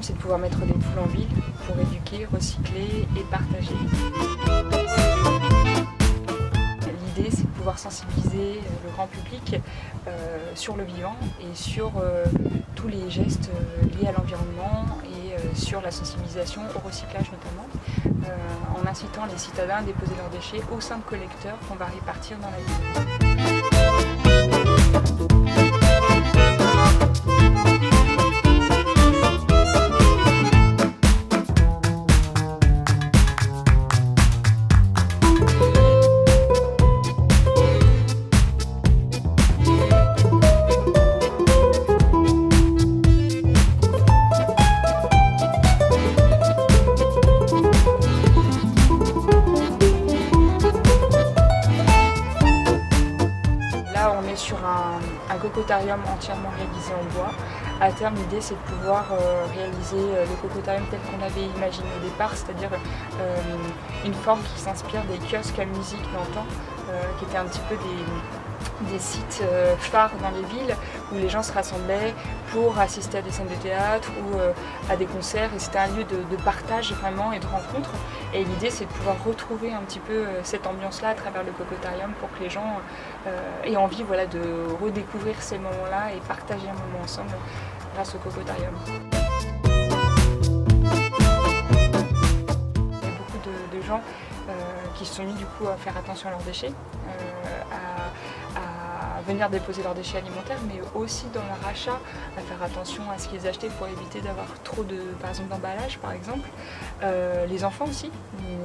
c'est de pouvoir mettre des poules en ville pour éduquer, recycler et partager. L'idée, c'est de pouvoir sensibiliser le grand public euh, sur le vivant et sur euh, tous les gestes euh, liés à l'environnement et sur la sensibilisation au recyclage notamment, en incitant les citadins à déposer leurs déchets au sein de collecteurs qu'on va répartir dans la ville. Sur un, cocotarium entièrement réalisé en bois. À terme, l'idée c'est de pouvoir euh, réaliser euh, le cocotarium tel qu'on avait imaginé au départ, c'est-à-dire euh, une forme qui s'inspire des kiosques à musique d'antan, qui étaient un petit peu des, sites phares dans les villes où les gens se rassemblaient pour assister à des scènes de théâtre ou à des concerts et c'était un lieu de, partage vraiment et de rencontre et l'idée c'est de pouvoir retrouver un petit peu cette ambiance là à travers le cocotarium pour que les gens aient envie voilà, de redécouvrir ces moments-là et partager un moment ensemble grâce au cocotarium. Il y a beaucoup de, gens euh, qui se sont mis du coup à faire attention à leurs déchets, euh, venir déposer leurs déchets alimentaires, mais aussi dans leur achat, à faire attention à ce qu'ils achetaient pour éviter d'avoir trop de, par exemple, d'emballage, par exemple. Euh, les enfants aussi,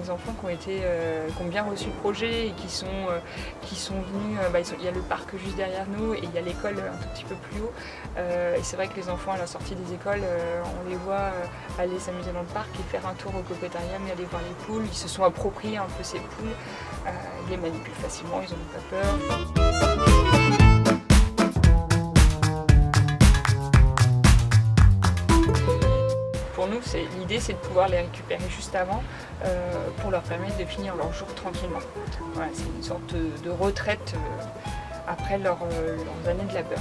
les enfants qui ont été, euh, qui ont bien reçu le projet et qui sont, euh, qui sont venus. Bah, il y a le parc juste derrière nous et il y a l'école un tout petit peu plus haut. et c'est vrai que les enfants à la sortie des écoles, on les voit aller s'amuser dans le parc et faire un tour au cocotarium et aller voir les poules. Ils se sont appropriés un peu ces poules, ils les manipulent facilement, ils n'ont pas peur. L'idée c'est de pouvoir les récupérer juste avant euh, pour leur permettre de finir leur jour tranquillement. c'est une sorte de, retraite euh, après euh, leurs années de labeur.